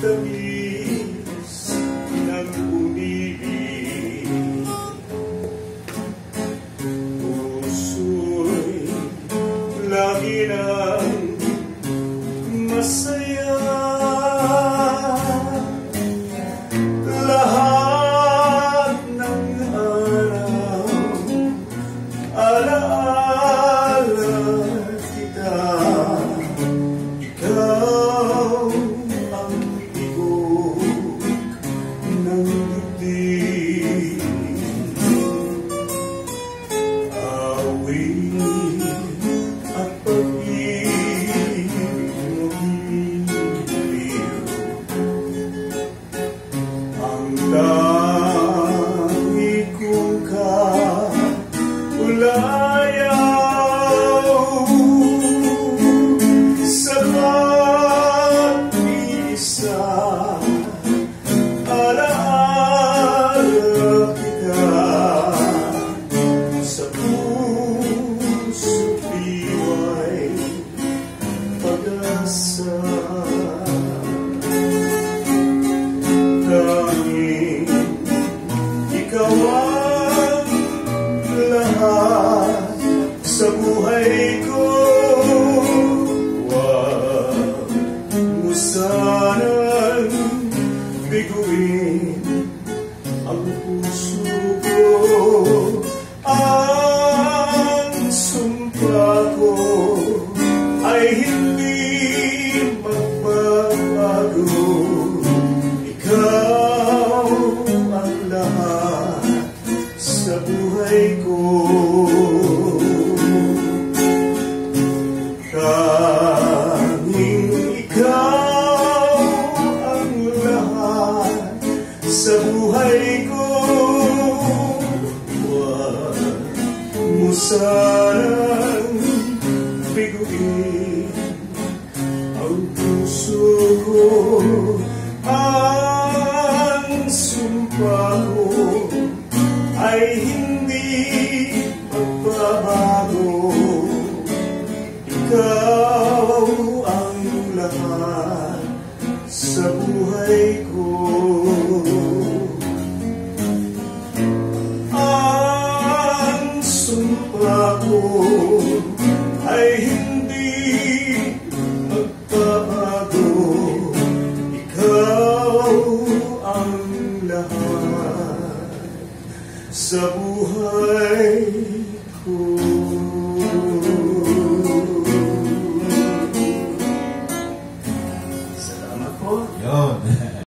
tamis ng umibig Puso'y lagi ng masaya we ang puso sanang biguin ang puso ko. Ang sumpa ko ay hindi magbabago. Ikaw ang lahat sa buhay ko sumpa ko ay hindi magbabago Ikaw ang lahat sa buhay ko